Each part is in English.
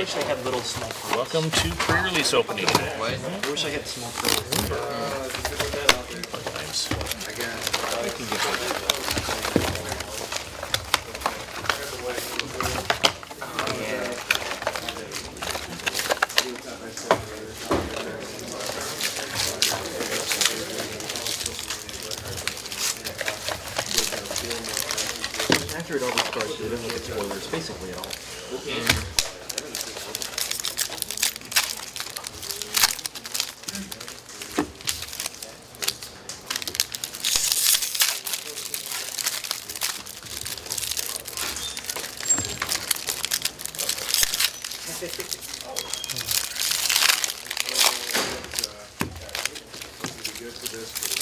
I wish I had little small pearls. Welcome to pre-release opening. What? I wish I had small pearls. Fun times. I guess. I can get one. After it all starts, they don't look at spoilers basically at all. Just look at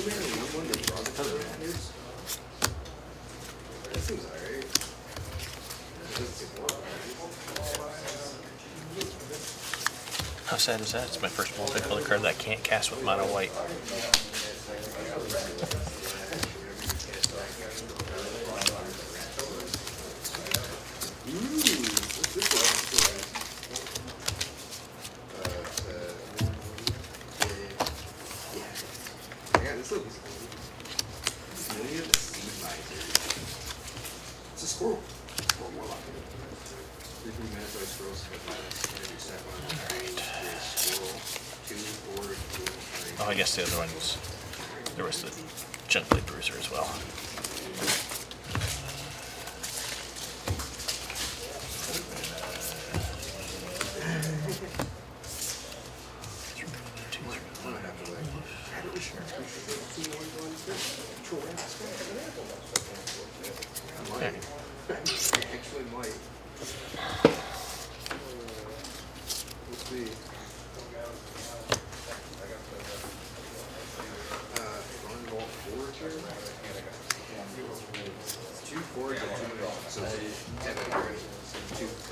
two man and one one matters? That seems alright. How sad is that? It's my first multicolored card that I can't cast with mono white. Three three mana for a squirrel, split minus energy step on. Alright. Squirrel, two, four, two, Oh, I guess the other ones. There was the Gently Bruiser as well.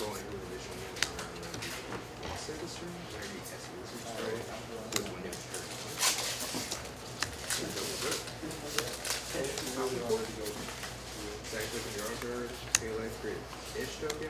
controlling who the visual units around them. Also, this where you test this room started with Windows. So double book. Copy board. Second click on your author, pay life grid. Ish token.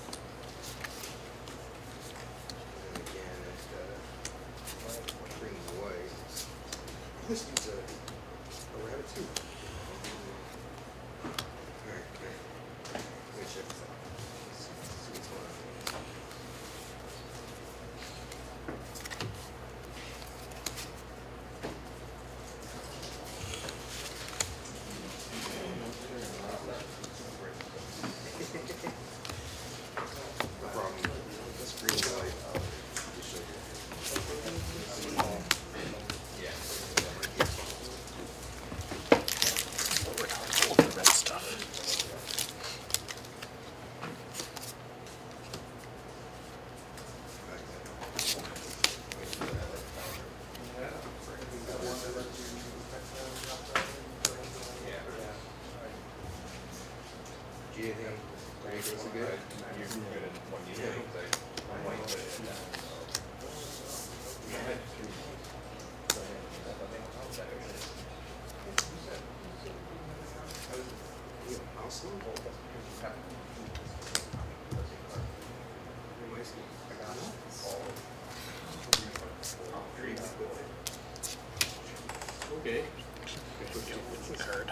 Okay. Heard.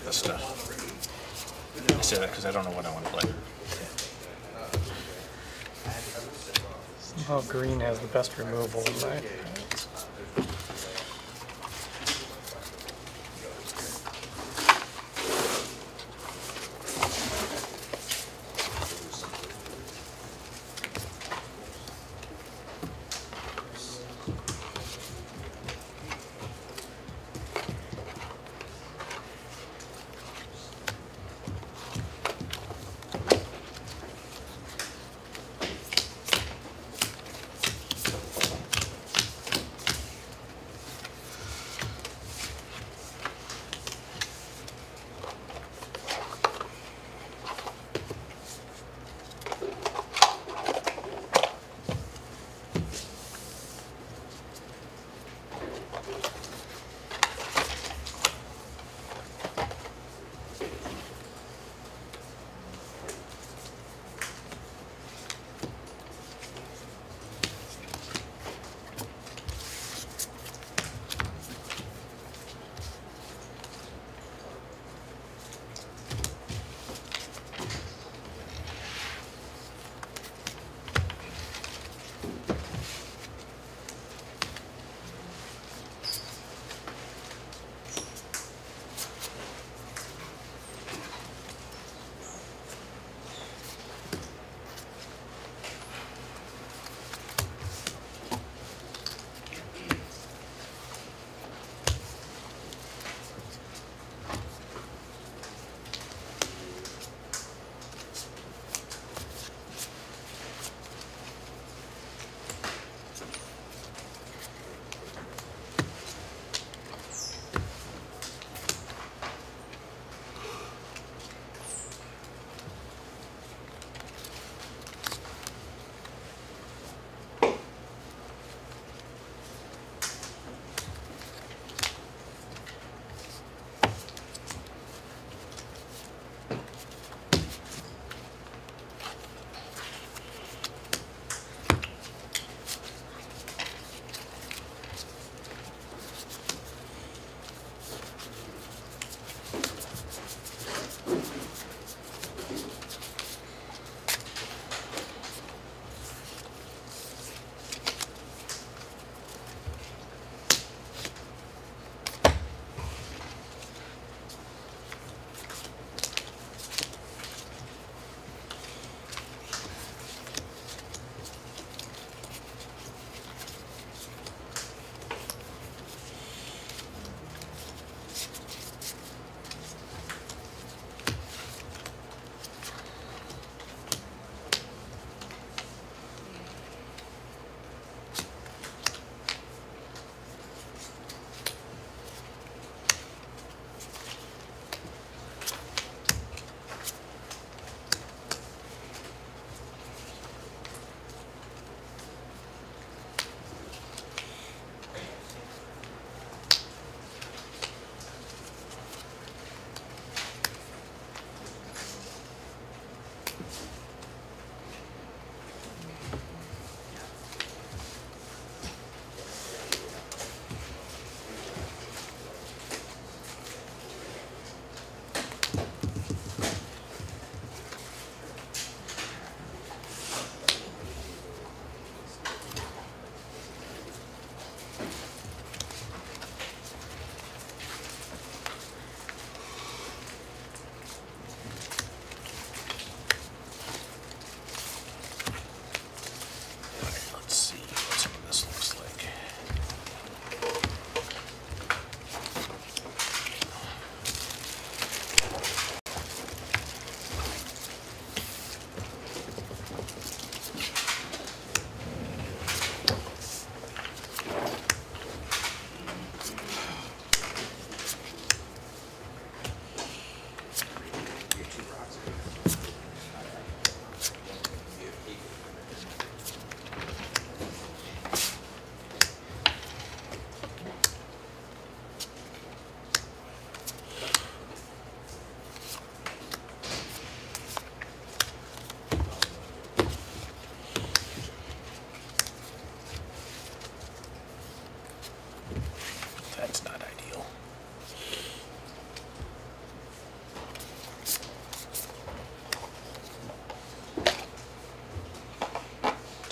of this stuff. I say that because I don't know what I want to play. Oh, green has the best removal, right?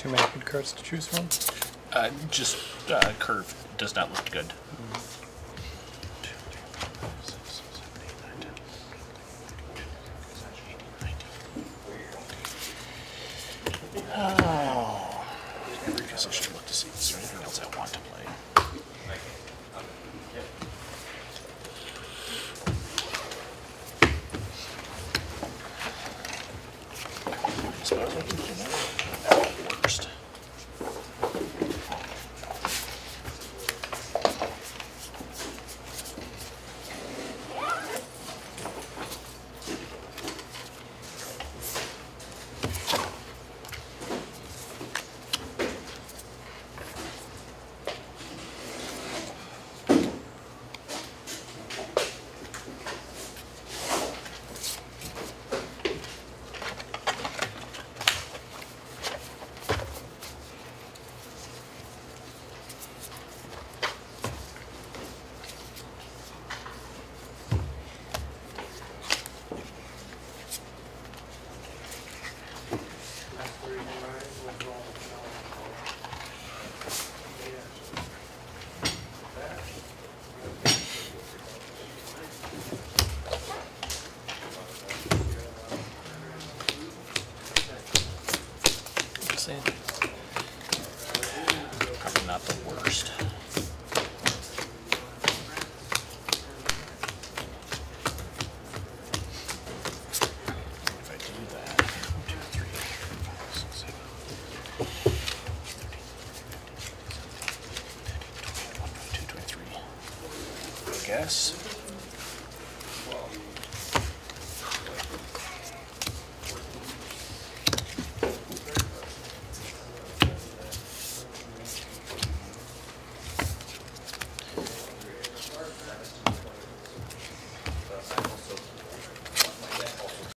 too many good cards to choose from? Uh, just uh, Curve does not look good. Mm.